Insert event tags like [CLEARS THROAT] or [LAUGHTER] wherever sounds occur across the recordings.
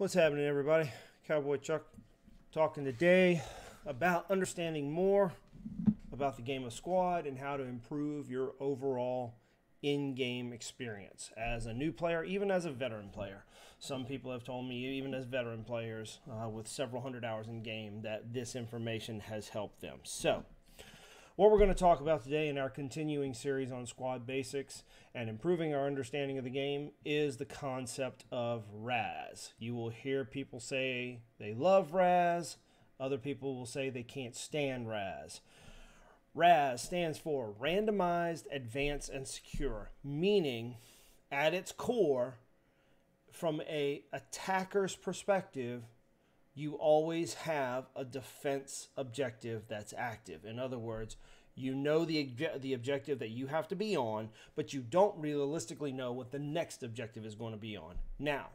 What's happening, everybody? Cowboy Chuck talking today about understanding more about the game of squad and how to improve your overall in game experience as a new player, even as a veteran player. Some people have told me, even as veteran players uh, with several hundred hours in game, that this information has helped them. So, what we're going to talk about today in our continuing series on squad basics and improving our understanding of the game is the concept of RAAS. You will hear people say they love RAAS, other people will say they can't stand RAAS. RAAS stands for Randomized, Advanced, and Secure, meaning at its core, from a attacker's perspective, you always have a defense objective that's active. In other words, you know the the objective that you have to be on, but you don't realistically know what the next objective is going to be on. Now,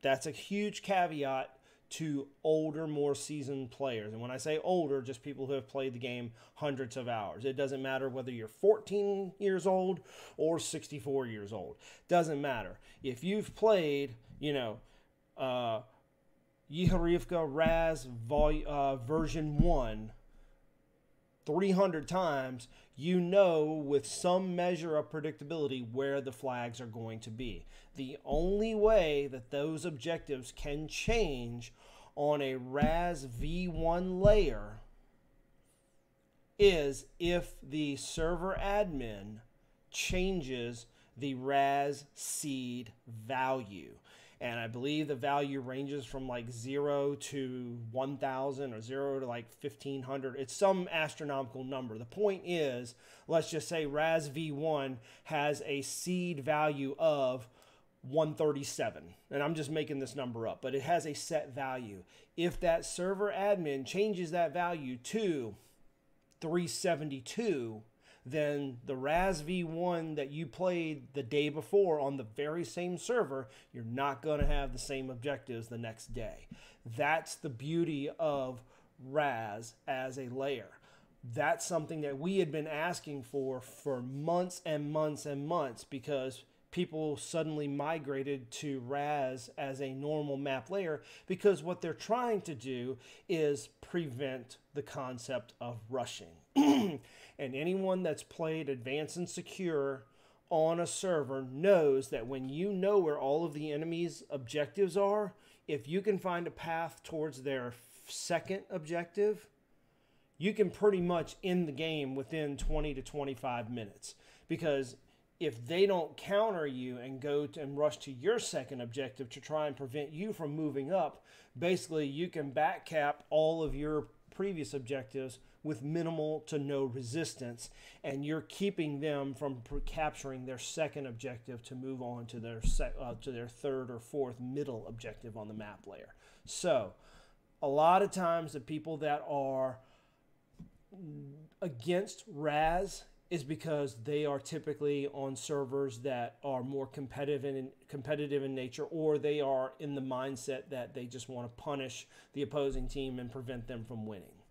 that's a huge caveat to older, more seasoned players. And when I say older, just people who have played the game hundreds of hours. It doesn't matter whether you're 14 years old or 64 years old. Doesn't matter. If you've played, you know, uh, Yehorivka RAAS vol- uh, version 1 300 times, you know with some measure of predictability where the flags are going to be. The only way that those objectives can change on a RAAS V1 layer is if the server admin changes the RAAS seed value and I believe the value ranges from like zero to 1,000 or zero to like 1,500. It's some astronomical number. The point is, let's just say RAAS V1 has a seed value of 137. And I'm just making this number up, but it has a set value. If that server admin changes that value to 372, then the RAAS V1 that you played the day before on the very same server, you're not going to have the same objectives the next day. That's the beauty of RAAS as a layer. That's something that we had been asking for for months and months and months because people suddenly migrated to RAAS as a normal map layer because what they're trying to do is prevent the concept of rushing. [CLEARS THROAT] and anyone that's played Advanced and Secure on a server knows that when you know where all of the enemy's objectives are, if you can find a path towards their second objective, you can pretty much end the game within 20 to 25 minutes. Because if they don't counter you and go to, and rush to your second objective to try and prevent you from moving up, basically you can back cap all of your previous objectives with minimal to no resistance, and you're keeping them from capturing their second objective to move on to their uh, to their third or fourth middle objective on the map layer. So, a lot of times the people that are against RAAS is because they are typically on servers that are more competitive in competitive in nature or they are in the mindset that they just want to punish the opposing team and prevent them from winning.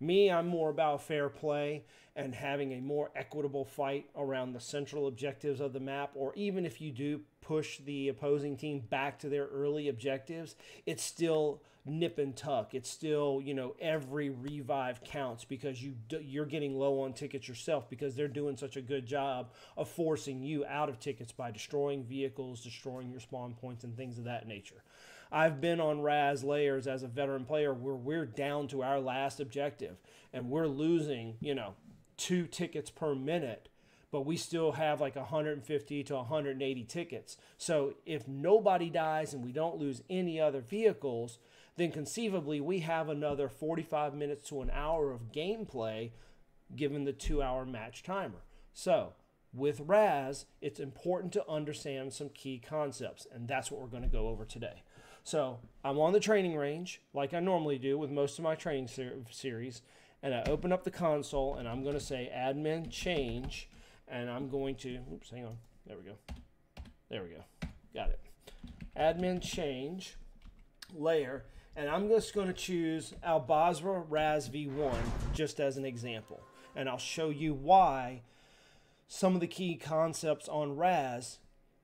Me, I'm more about fair play and having a more equitable fight around the central objectives of the map or even if you do push the opposing team back to their early objectives, it's still nip and tuck. It's still, you know, every revive counts because you you're getting low on tickets yourself because they're doing such a good job of forcing you out of tickets by destroying vehicles, destroying your spawn points and things of that nature. I've been on RAAS layers as a veteran player where we're down to our last objective and we're losing, you know, two tickets per minute but we still have like 150 to 180 tickets. So if nobody dies and we don't lose any other vehicles, then conceivably we have another 45 minutes to an hour of gameplay given the two hour match timer. So, with RAAS, it's important to understand some key concepts, and that's what we're going to go over today. So, I'm on the training range, like I normally do with most of my training ser- series, and I open up the console and I'm going to say admin change, and I'm going to, oops, hang on, there we go. There we go. Got it. Admin change layer and I'm just going to choose Al Basra RAAS V1 just as an example. And I'll show you why some of the key concepts on RAAS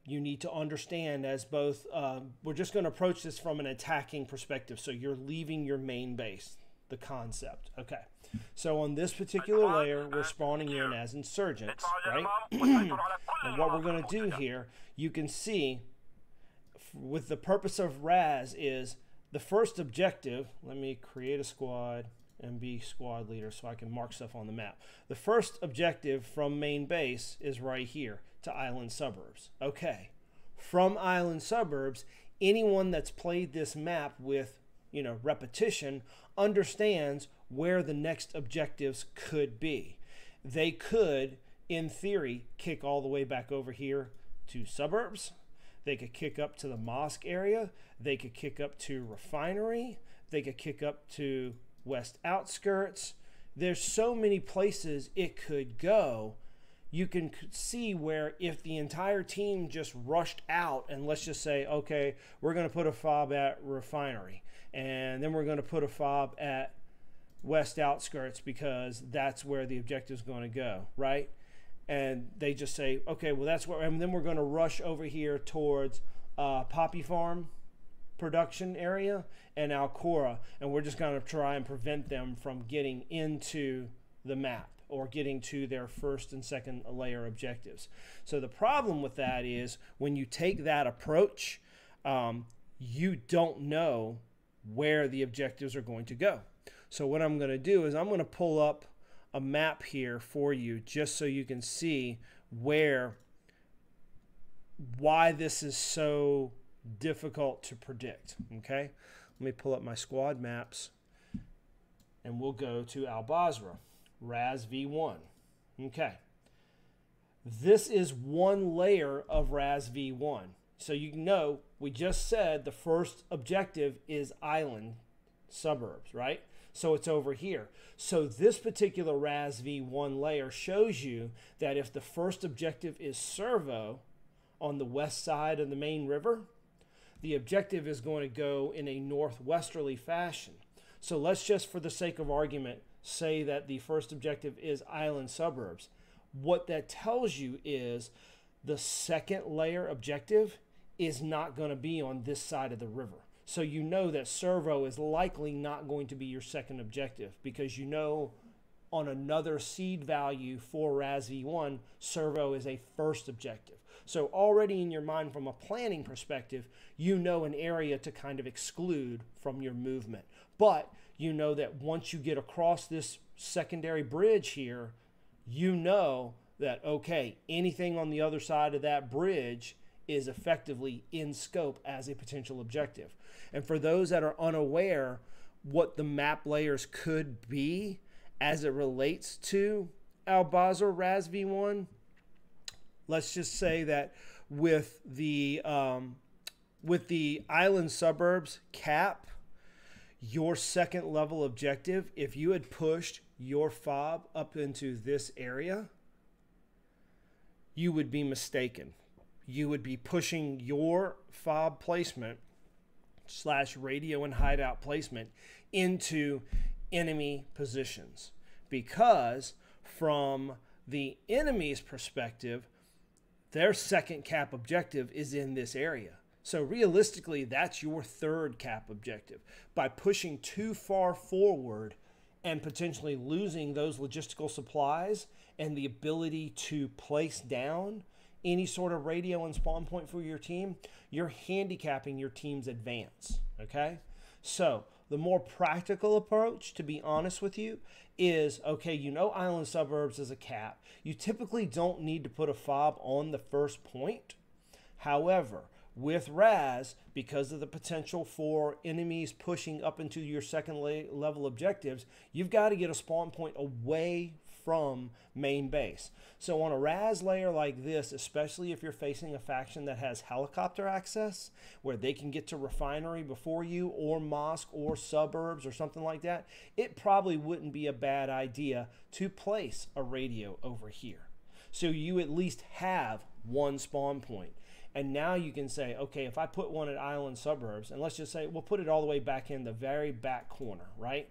you need to understand as both, uh, we're just going to approach this from an attacking perspective. So you're leaving your main base, the concept. Okay. So on this particular layer, we're spawning in as insurgents, right? [CLEARS THROAT] and what we're going to do here, you can see with the purpose of RAAS is the first objective. Let me create a squad and be squad leader so I can mark stuff on the map. The first objective from main base is right here to island suburbs. Okay. From island suburbs, anyone that's played this map with, you know, repetition understands where the next objectives could be. They could, in theory, kick all the way back over here to suburbs. They could kick up to the mosque area. They could kick up to refinery. They could kick up to west outskirts. There's so many places it could go. You can see where if the entire team just rushed out and let's just say, okay, we're going to put a fob at refinery and then we're going to put a fob at west outskirts because that's where the objective is going to go, right? And they just say, okay, well, that's where, and then we're going to rush over here towards uh, Poppy Farm production area and Alcora, and we're just going to try and prevent them from getting into the map or getting to their first and second layer objectives. So the problem with that is when you take that approach, um, you don't know where the objectives are going to go. So what I'm going to do is I'm going to pull up a map here for you just so you can see where why this is so difficult to predict. Okay, let me pull up my squad maps and we'll go to Al Basra, RAAS V1. Okay, this is one layer of RAAS V1. So you know, we just said the first objective is island suburbs, right? So it's over here. So this particular RAAS V1 layer shows you that if the first objective is servo on the west side of the main river, the objective is going to go in a northwesterly fashion. So let's just, for the sake of argument, say that the first objective is island suburbs. What that tells you is the second layer objective is not going to be on this side of the river. So you know that servo is likely not going to be your second objective because you know on another seed value for RAAS V1, servo is a first objective. So already in your mind from a planning perspective, you know an area to kind of exclude from your movement. But you know that once you get across this secondary bridge here, you know that, okay, anything on the other side of that bridge is effectively in scope as a potential objective. And for those that are unaware what the map layers could be as it relates to Al Basra RAAS V1, let's just say that with the um, with the island suburbs cap, your second level objective, if you had pushed your fob up into this area, you would be mistaken. You would be pushing your fob placement slash radio and hideout placement into enemy positions because from the enemy's perspective, their second cap objective is in this area. So realistically, that's your third cap objective. By pushing too far forward and potentially losing those logistical supplies and the ability to place down any sort of radio and spawn point for your team, you're handicapping your team's advance. Okay? So the more practical approach, to be honest with you, is okay, you know, island suburbs is a cap. You typically don't need to put a fob on the first point. However, with RAAS, because of the potential for enemies pushing up into your second level objectives, you've got to get a spawn point away from main base. So on a RAAS layer like this, especially if you're facing a faction that has helicopter access, where they can get to refinery before you, or mosque, or suburbs, or something like that, it probably wouldn't be a bad idea to place a radio over here. So you at least have one spawn point. And now you can say, okay, if I put one at island suburbs, and let's just say we'll put it all the way back in the very back corner, right?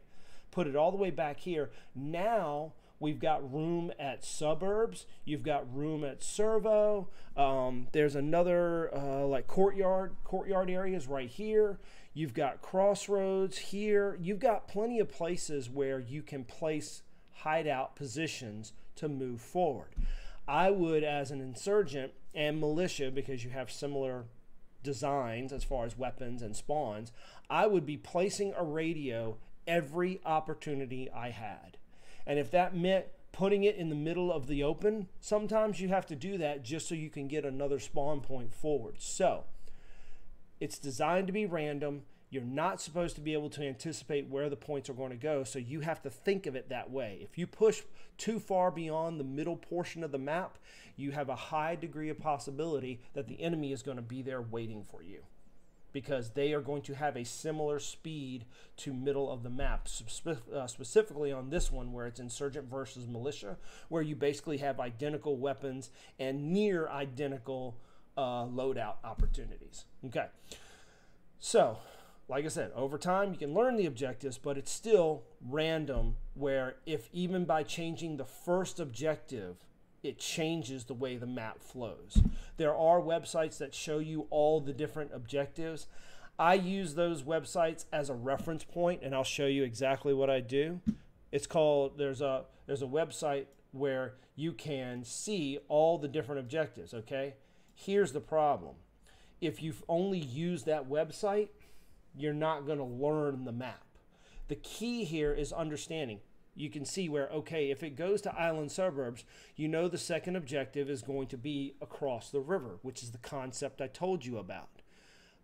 Put it all the way back here. Now We've got room at suburbs. You've got room at servo. Um, there's another uh, like courtyard courtyard areas right here. You've got crossroads here. You've got plenty of places where you can place hideout positions to move forward. I would, as an insurgent and militia, because you have similar designs as far as weapons and spawns, I would be placing a radio every opportunity I had. And if that meant putting it in the middle of the open, sometimes you have to do that just so you can get another spawn point forward. So it's designed to be random. You're not supposed to be able to anticipate where the points are going to go, so you have to think of it that way. If you push too far beyond the middle portion of the map, you have a high degree of possibility that the enemy is going to be there waiting for you because they are going to have a similar speed to middle of the map, uh, specifically on this one where it's insurgent versus militia, where you basically have identical weapons and near identical uh, loadout opportunities. Okay, so like I said, over time you can learn the objectives, but it's still random. Where if even by changing the first objective, it changes the way the map flows. There are websites that show you all the different objectives. I use those websites as a reference point, and I'll show you exactly what I do. It's called there's a there's a website where you can see all the different objectives. Okay, here's the problem: if you've only used that website, you're not going to learn the map. The key here is understanding you can see where, okay, if it goes to island suburbs, you know the second objective is going to be across the river, which is the concept I told you about.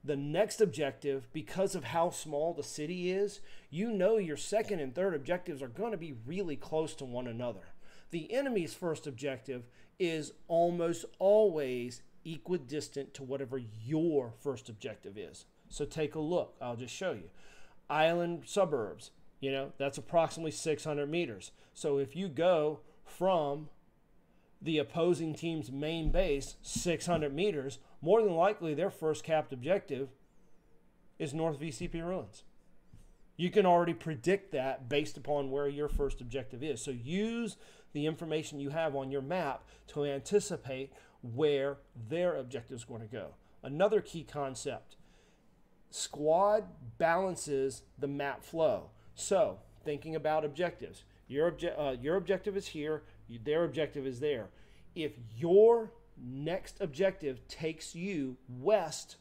The next objective, because of how small the city is, you know your second and third objectives are going to be really close to one another. The enemy's first objective is almost always equidistant to whatever your first objective is. So take a look. I'll just show you. Island suburbs, you know, that's approximately 600 meters. So if you go from the opposing team's main base 600 meters, more than likely their first capped objective is North VCP Ruins. You can already predict that based upon where your first objective is. So use the information you have on your map to anticipate where their objective is going to go. Another key concept squad balances the map flow. So, thinking about objectives, your, obje- uh, your objective is here, their objective is there. If your next objective takes you west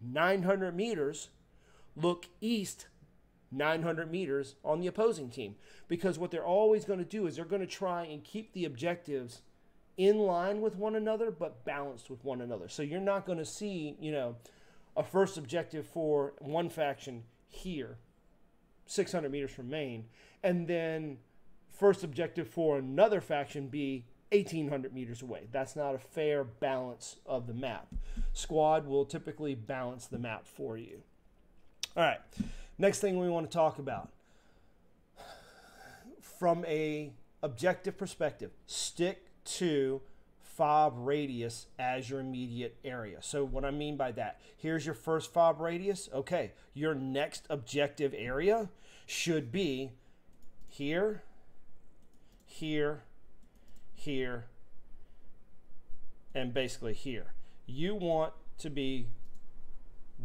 900 meters, look east 900 meters on the opposing team. Because what they're always going to do is they're going to try and keep the objectives in line with one another, but balanced with one another. So you're not going to see, you know, a first objective for one faction here 600 meters from main, and then first objective for another faction be 1800 meters away. That's not a fair balance of the map. Squad will typically balance the map for you. All right, next thing we want to talk about from a objective perspective, stick to fob radius as your immediate area. So what I mean by that, here's your first fob radius. Okay, your next objective area should be here, here, here, and basically here. You want to be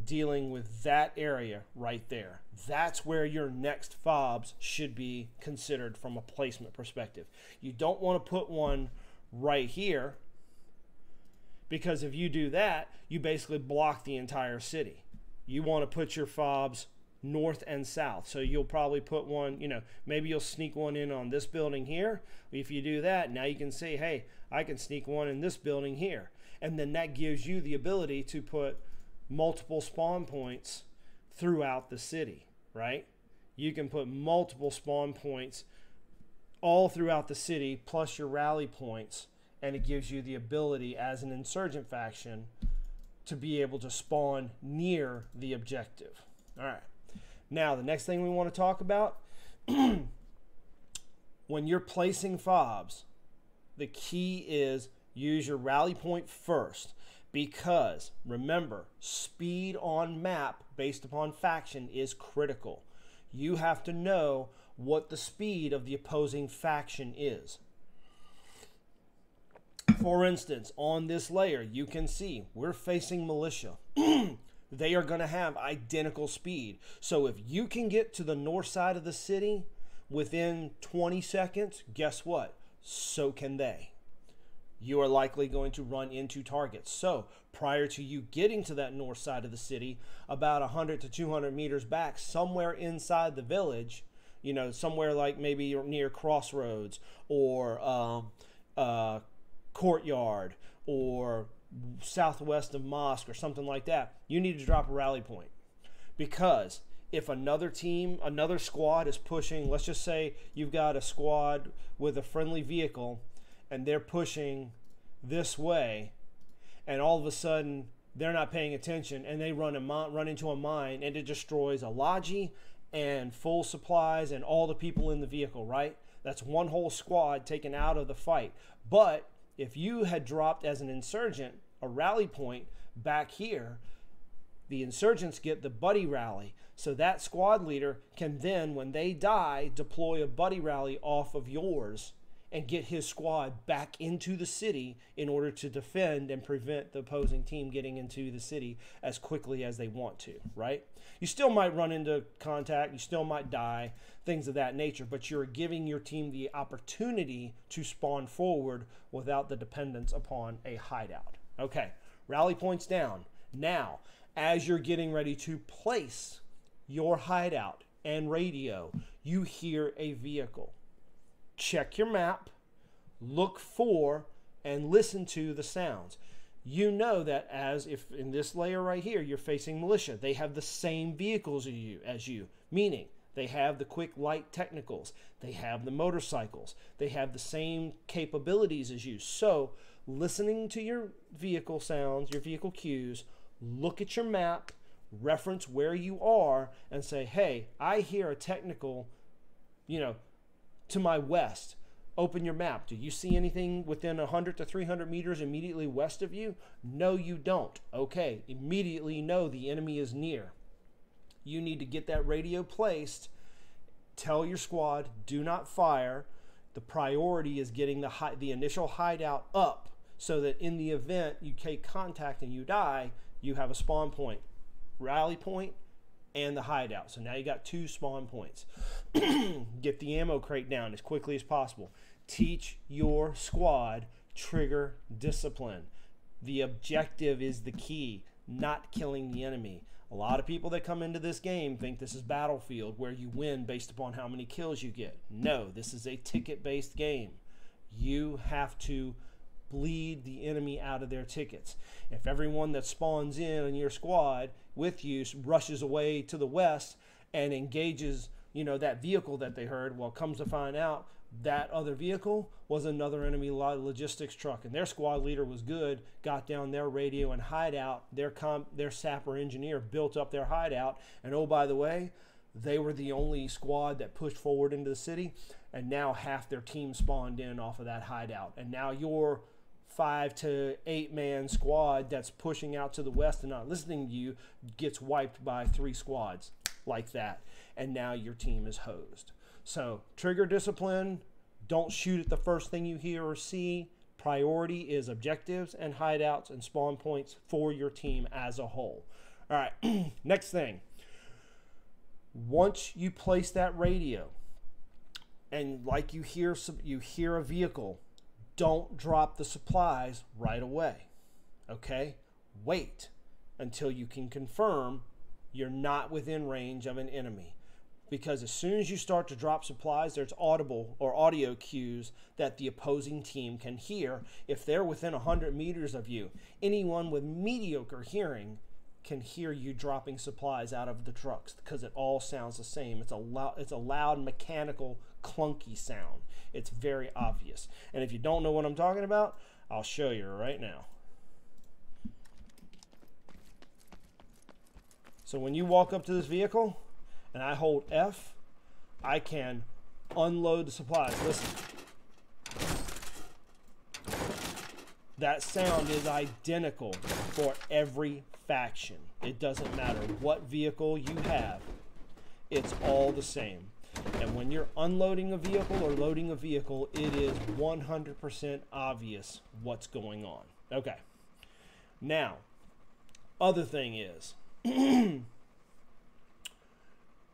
dealing with that area right there. That's where your next fobs should be considered from a placement perspective. You don't want to put one right here because if you do that, you basically block the entire city. You want to put your fobs north and south. So you'll probably put one, you know, maybe you'll sneak one in on this building here. If you do that, now you can say, hey, I can sneak one in this building here. And then that gives you the ability to put multiple spawn points throughout the city, right? You can put multiple spawn points all throughout the city plus your rally points and it gives you the ability as an insurgent faction to be able to spawn near the objective. All right. Now, the next thing we want to talk about [CLEARS THROAT] when you're placing fobs, the key is use your rally point first because remember, speed on map based upon faction is critical. You have to know what the speed of the opposing faction is. For instance, on this layer, you can see we're facing militia. [CLEARS THROAT] they are going to have identical speed. So if you can get to the north side of the city within 20 seconds, guess what? So can they. You are likely going to run into targets. So prior to you getting to that north side of the city, about 100 to 200 meters back, somewhere inside the village, you know, somewhere like maybe near Crossroads or um, uh, Courtyard or southwest of Mosque or something like that, you need to drop a rally point. Because if another team, another squad is pushing, let's just say you've got a squad with a friendly vehicle and they're pushing this way, and all of a sudden they're not paying attention and they run a run into a mine and it destroys a logi and full supplies and all the people in the vehicle, right? That's one whole squad taken out of the fight. But if you had dropped as an insurgent a rally point back here, the insurgents get the buddy rally. So that squad leader can then, when they die, deploy a buddy rally off of yours and get his squad back into the city in order to defend and prevent the opposing team getting into the city as quickly as they want to, right? You still might run into contact, you still might die, things of that nature, but you're giving your team the opportunity to spawn forward without the dependence upon a hideout. Okay, rally points down. Now, as you're getting ready to place your hideout and radio, you hear a vehicle check your map, look for, and listen to the sounds. You know that as if in this layer right here, you're facing militia. They have the same vehicles as you, as you, meaning they have the quick light technicals, they have the motorcycles, they have the same capabilities as you. So, listening to your vehicle sounds, your vehicle cues, look at your map, reference where you are, and say, hey, I hear a technical, you know, to my west. Open your map. Do you see anything within 100 to 300 meters immediately west of you? No, you don't. Okay, immediately know the enemy is near. You need to get that radio placed. Tell your squad, do not fire. The priority is getting the, hi- the initial hideout up so that in the event you take contact and you die, you have a spawn point, rally point, and the hideout. So now you got two spawn points. [CLEARS THROAT] Get the ammo crate down as quickly as possible. Teach your squad trigger discipline. The objective is the key, not killing the enemy. A lot of people that come into this game think this is Battlefield where you win based upon how many kills you get. No, this is a ticket based game. You have to bleed the enemy out of their tickets. If everyone that spawns in on your squad with you rushes away to the west and engages, you know, that vehicle that they heard, well, comes to find out that other vehicle was another enemy logistics truck, and their squad leader was good. Got down their radio and hideout. Their comp, their sapper engineer built up their hideout, and oh by the way, they were the only squad that pushed forward into the city, and now half their team spawned in off of that hideout, and now you're five to eight man squad that's pushing out to the west and not listening to you gets wiped by three squads like that. And now your team is hosed. So, trigger discipline, don't shoot at the first thing you hear or see. Priority is objectives and hideouts and spawn points for your team as a whole. All right, [CLEARS THROAT] next thing. Once you place that radio, and like you hear some, you hear a vehicle don't drop the supplies right away. Okay? Wait until you can confirm you're not within range of an enemy. Because as soon as you start to drop supplies, there's audible or audio cues that the opposing team can hear if they're within 100 meters of you. Anyone with mediocre hearing can hear you dropping supplies out of the trucks because it all sounds the same. It's a loud, it's a loud mechanical clunky sound. It's very obvious. And if you don't know what I'm talking about, I'll show you right now. So when you walk up to this vehicle and I hold F, I can unload the supplies. Listen. That sound is identical for every faction. It doesn't matter what vehicle you have, it's all the same. And when you're unloading a vehicle or loading a vehicle, it is 100% obvious what's going on. Okay. Now, other thing is, [CLEARS THROAT]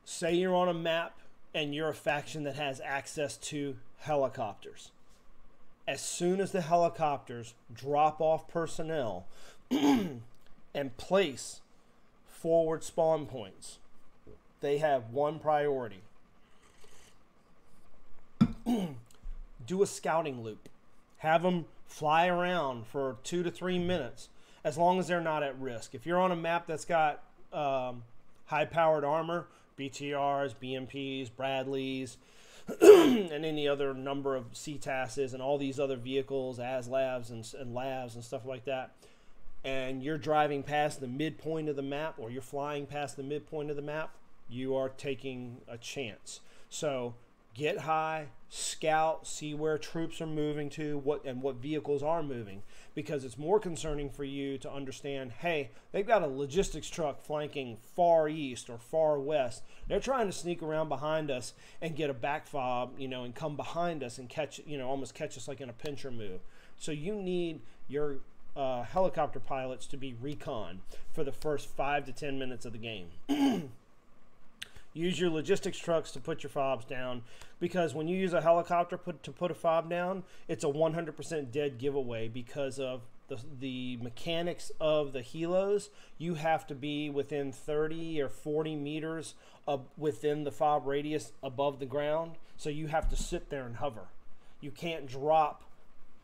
say you're on a map and you're a faction that has access to helicopters. As soon as the helicopters drop off personnel [CLEARS THROAT] and place forward spawn points, they have one priority [CLEARS THROAT] do a scouting loop. Have them fly around for two to three minutes as long as they're not at risk. If you're on a map that's got um, high powered armor, BTRs, BMPs, Bradleys, [CLEARS THROAT] and any other number of CTASs and all these other vehicles, ASLAVs and, and LAVs and stuff like that, and you're driving past the midpoint of the map or you're flying past the midpoint of the map, you are taking a chance. So get high, scout, see where troops are moving to, what and what vehicles are moving, because it's more concerning for you to understand. Hey, they've got a logistics truck flanking far east or far west. They're trying to sneak around behind us and get a back fob, you know, and come behind us and catch, you know, almost catch us like in a pincher move. So you need your uh, helicopter pilots to be recon for the first five to ten minutes of the game. [CLEARS THROAT] Use your logistics trucks to put your fobs down because when you use a helicopter put, to put a fob down, it's a 100% dead giveaway because of the, the mechanics of the helos. You have to be within 30 or 40 meters of, within the fob radius above the ground. So you have to sit there and hover. You can't drop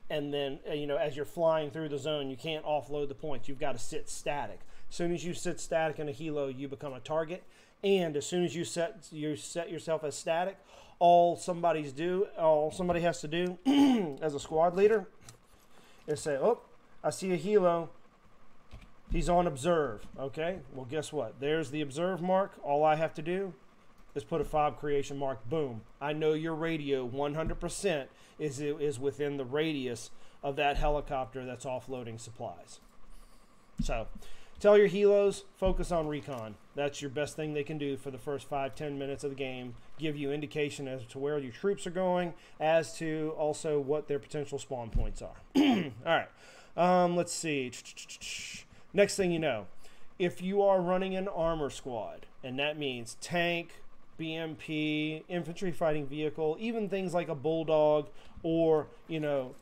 and then uh, you know as you're flying through the zone you can't offload the points you've got to sit static as soon as you sit static in a helo you become a target and as soon as you set you set yourself as static, all somebody's do all somebody has to do [CLEARS THROAT] as a squad leader is say, "Oh, I see a helo. He's on observe." Okay. Well, guess what? There's the observe mark. All I have to do is put a fob creation mark. Boom. I know your radio 100% is is within the radius of that helicopter that's offloading supplies. So, Tell your helos, focus on recon. That's your best thing they can do for the first five, ten minutes of the game. Give you indication as to where your troops are going, as to also what their potential spawn points are. [CLEARS THROAT] All right. Um, let's see. [TSK] Next thing you know, if you are running an armor squad, and that means tank, BMP, infantry fighting vehicle, even things like a bulldog, or you know,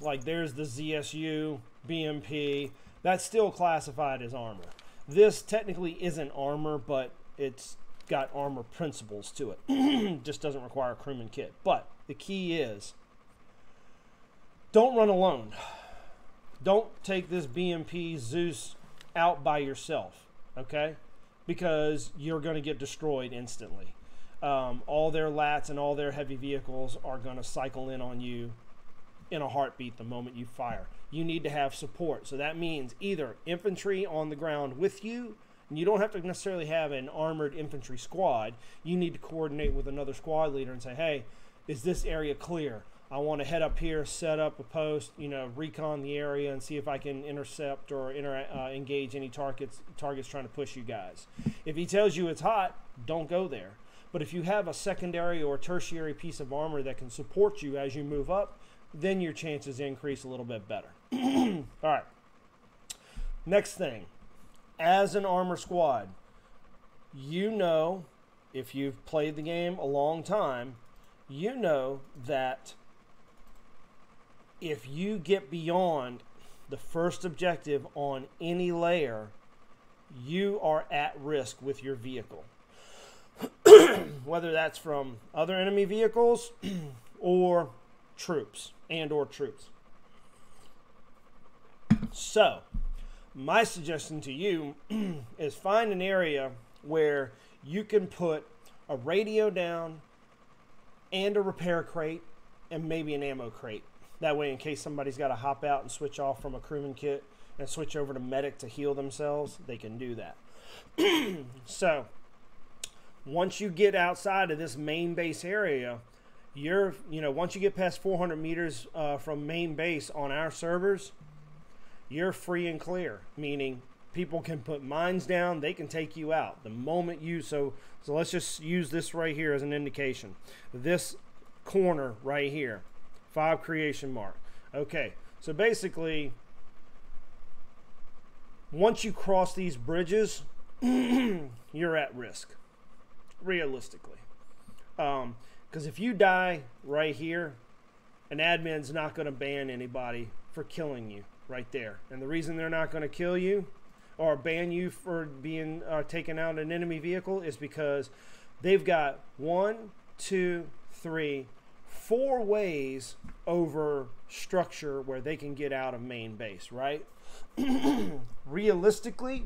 like there's the ZSU BMP that's still classified as armor. This technically isn't armor, but it's got armor principles to it. [CLEARS THROAT] Just doesn't require a crewman kit. But the key is don't run alone. Don't take this BMP Zeus out by yourself, okay? Because you're going to get destroyed instantly. Um, all their lats and all their heavy vehicles are going to cycle in on you in a heartbeat the moment you fire you need to have support. So that means either infantry on the ground with you, and you don't have to necessarily have an armored infantry squad. You need to coordinate with another squad leader and say, hey, is this area clear? I want to head up here, set up a post, you know, recon the area, and see if I can intercept or inter- uh, engage any targets targets trying to push you guys. If he tells you it's hot, don't go there. But if you have a secondary or tertiary piece of armor that can support you as you move up, then your chances increase a little bit better. [CLEARS THROAT] All right. Next thing, as an armor squad, you know, if you've played the game a long time, you know that if you get beyond the first objective on any layer, you are at risk with your vehicle. [CLEARS THROAT] Whether that's from other enemy vehicles [CLEARS THROAT] or troops and or troops. So, my suggestion to you [CLEARS THROAT] is find an area where you can put a radio down and a repair crate and maybe an ammo crate. That way, in case somebody's got to hop out and switch off from a crewman kit and switch over to medic to heal themselves, they can do that. [CLEARS THROAT] so, once you get outside of this main base area, you're, you know, once you get past 400 meters uh, from main base on our servers, you're free and clear, meaning people can put mines down, they can take you out. The moment you so so let's just use this right here as an indication. This corner right here, five creation mark. Okay, so basically, once you cross these bridges, [CLEARS THROAT] you're at risk, realistically. Because if you die right here, an admin's not going to ban anybody for killing you right there. And the reason they're not going to kill you or ban you for being uh, taken out an enemy vehicle is because they've got one, two, three, four ways over structure where they can get out of main base, right? [CLEARS THROAT] Realistically,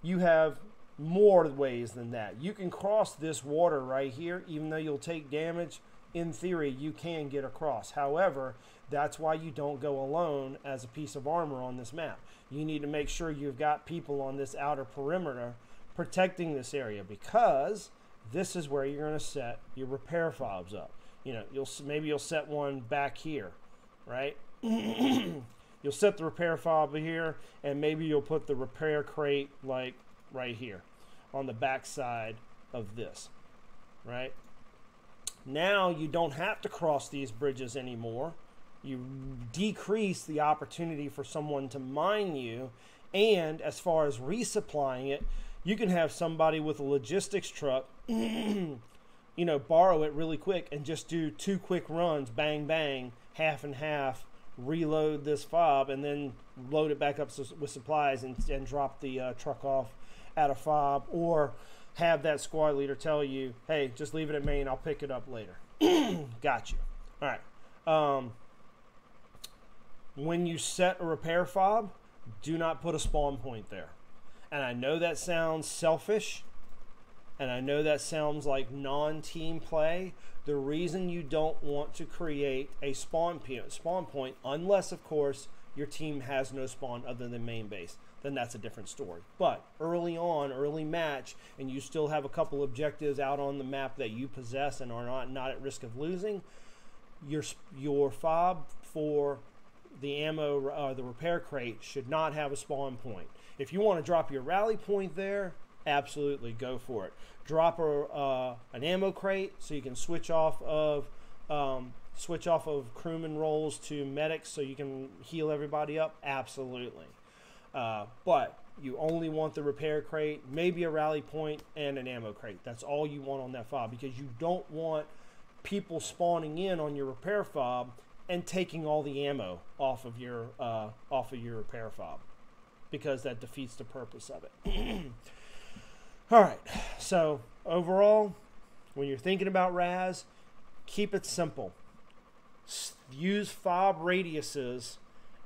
you have more ways than that. You can cross this water right here, even though you'll take damage. In theory, you can get across. However, that's why you don't go alone as a piece of armor on this map. You need to make sure you've got people on this outer perimeter protecting this area because this is where you're going to set your repair fobs up. You know, you'll maybe you'll set one back here, right? [CLEARS THROAT] you'll set the repair fob here, and maybe you'll put the repair crate like right here on the back side of this, right? Now you don't have to cross these bridges anymore. You decrease the opportunity for someone to mine you, and as far as resupplying it, you can have somebody with a logistics truck [CLEARS THROAT] you know, borrow it really quick and just do two quick runs, bang, bang, half and half, reload this fob, and then load it back up with supplies and, and drop the uh, truck off at a fob, or have that squad leader tell you, hey, just leave it at main, I'll pick it up later. [CLEARS THROAT] Got you. All right. Um, when you set a repair fob, do not put a spawn point there. And I know that sounds selfish and I know that sounds like non team play. The reason you don't want to create a spawn point, spawn point, unless, of course, your team has no spawn other than main base, then that's a different story. But early on, early match, and you still have a couple objectives out on the map that you possess and are not, not at risk of losing, your, your fob for the ammo, uh, the repair crate, should not have a spawn point. If you want to drop your rally point there, absolutely go for it. Drop a, uh, an ammo crate so you can switch off of um, switch off of crewman roles to medics so you can heal everybody up. Absolutely, uh, but you only want the repair crate, maybe a rally point, and an ammo crate. That's all you want on that fob because you don't want people spawning in on your repair fob and taking all the ammo off of your uh, off of your repair fob because that defeats the purpose of it. [CLEARS THROAT] All right. So overall, when you're thinking about RAAS, keep it simple. Use fob radiuses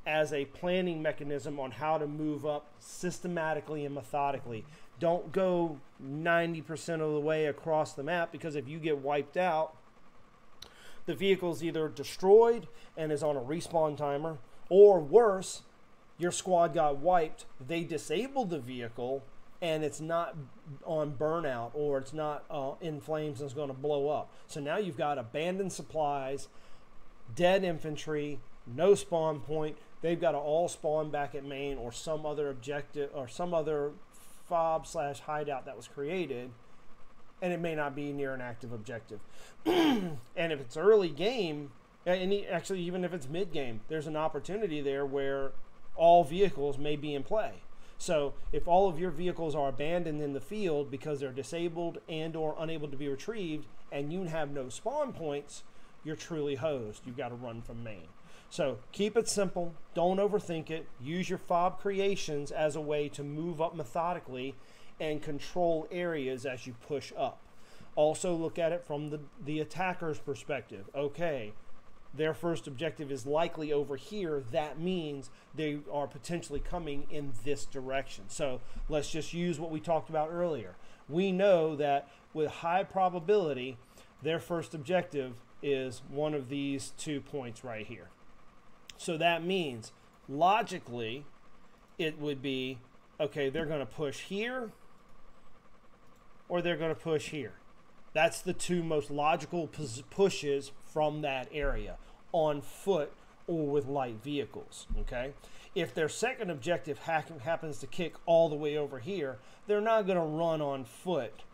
as a planning mechanism on how to move up systematically and methodically. Don't go 90% of the way across the map because if you get wiped out, the vehicle is either destroyed and is on a respawn timer, or worse, your squad got wiped, they disabled the vehicle, and it's not on burnout or it's not uh, in flames and it's going to blow up. So now you've got abandoned supplies, dead infantry, no spawn point. They've got to all spawn back at main or some other objective or some other fob slash hideout that was created, and it may not be near an active objective. [CLEARS THROAT] and if it's early game, and actually even if it's mid game, there's an opportunity there where all vehicles may be in play so if all of your vehicles are abandoned in the field because they're disabled and or unable to be retrieved and you have no spawn points, you're truly hosed. You've got to run from main. So keep it simple. Don't overthink it. Use your fob creations as a way to move up methodically and control areas as you push up. Also look at it from the, the attacker's perspective. Okay, their first objective is likely over here, that means they are potentially coming in this direction. So let's just use what we talked about earlier. We know that with high probability, their first objective is one of these two points right here. So that means logically, it would be okay, they're going to push here or they're going to push here. That's the two most logical pushes from that area on foot or with light vehicles. Okay. If their second objective happens to kick all the way over here, they're not going to run on foot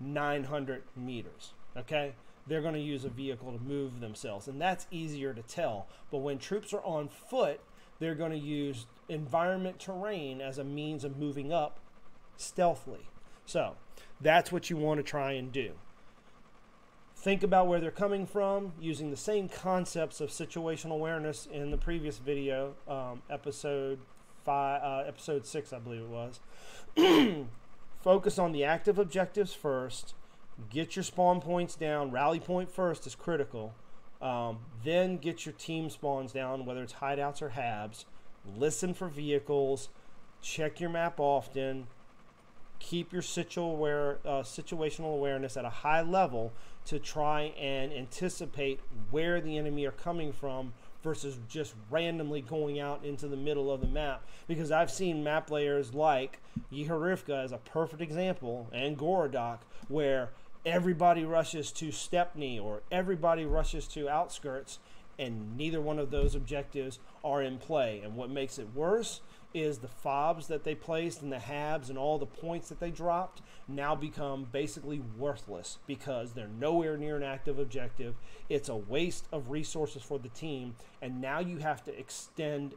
900 meters. Okay. They're going to use a vehicle to move themselves, and that's easier to tell. But when troops are on foot, they're going to use environment terrain as a means of moving up stealthily. So that's what you want to try and do. Think about where they're coming from using the same concepts of situational awareness in the previous video, um, episode five, uh, episode six, I believe it was. [CLEARS THROAT] Focus on the active objectives first. Get your spawn points down. Rally point first is critical. Um, then get your team spawns down, whether it's hideouts or habs. Listen for vehicles. Check your map often keep your aware, uh, situational awareness at a high level to try and anticipate where the enemy are coming from versus just randomly going out into the middle of the map. Because I've seen map layers like Yehorivka as a perfect example, and Gorodok, where everybody rushes to Stepney or everybody rushes to outskirts, and neither one of those objectives are in play. And what makes it worse is the fobs that they placed and the habs and all the points that they dropped now become basically worthless because they're nowhere near an active objective. It's a waste of resources for the team, and now you have to extend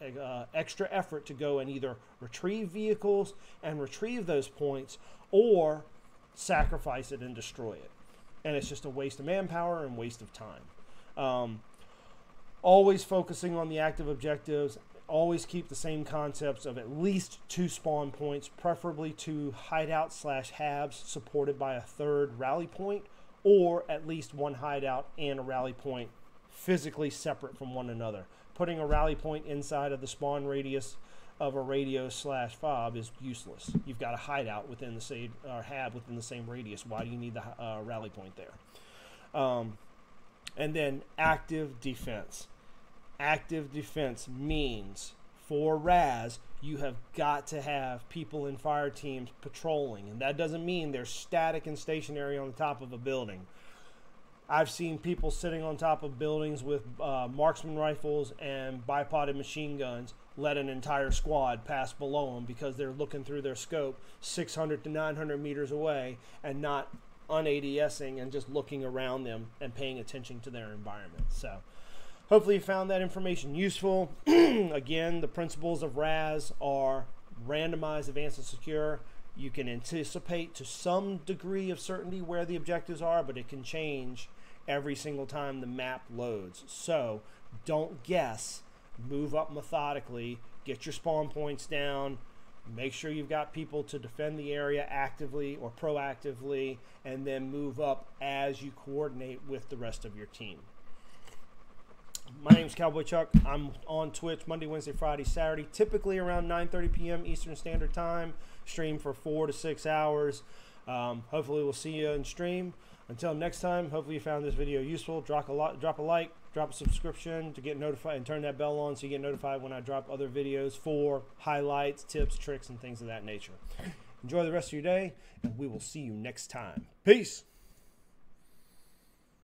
uh, extra effort to go and either retrieve vehicles and retrieve those points or sacrifice it and destroy it. And it's just a waste of manpower and waste of time. Um, always focusing on the active objectives always keep the same concepts of at least two spawn points, preferably two hideout slash habs supported by a third rally point, or at least one hideout and a rally point physically separate from one another. Putting a rally point inside of the spawn radius of a radio slash fob is useless. You've got a hideout within the same or hab within the same radius. Why do you need the uh, rally point there? Um, and then active defense active defense means for RAAS, you have got to have people in fire teams patrolling. And that doesn't mean they're static and stationary on the top of a building. I've seen people sitting on top of buildings with uh, marksman rifles and bipoded machine guns let an entire squad pass below them because they're looking through their scope 600 to 900 meters away and not un-ADSing and just looking around them and paying attention to their environment. So Hopefully, you found that information useful. [CLEARS THROAT] Again, the principles of RAAS are randomized, advanced, and secure. You can anticipate to some degree of certainty where the objectives are, but it can change every single time the map loads. So don't guess. Move up methodically. Get your spawn points down. Make sure you've got people to defend the area actively or proactively, and then move up as you coordinate with the rest of your team. My name is Cowboy Chuck. I'm on Twitch Monday, Wednesday, Friday, Saturday, typically around 9:30 p.m. Eastern Standard Time. Stream for four to six hours. Um, hopefully, we'll see you in stream. Until next time, hopefully you found this video useful. Drop a lot, drop a like, drop a subscription to get notified, and turn that bell on so you get notified when I drop other videos for highlights, tips, tricks, and things of that nature. Enjoy the rest of your day, and we will see you next time. Peace.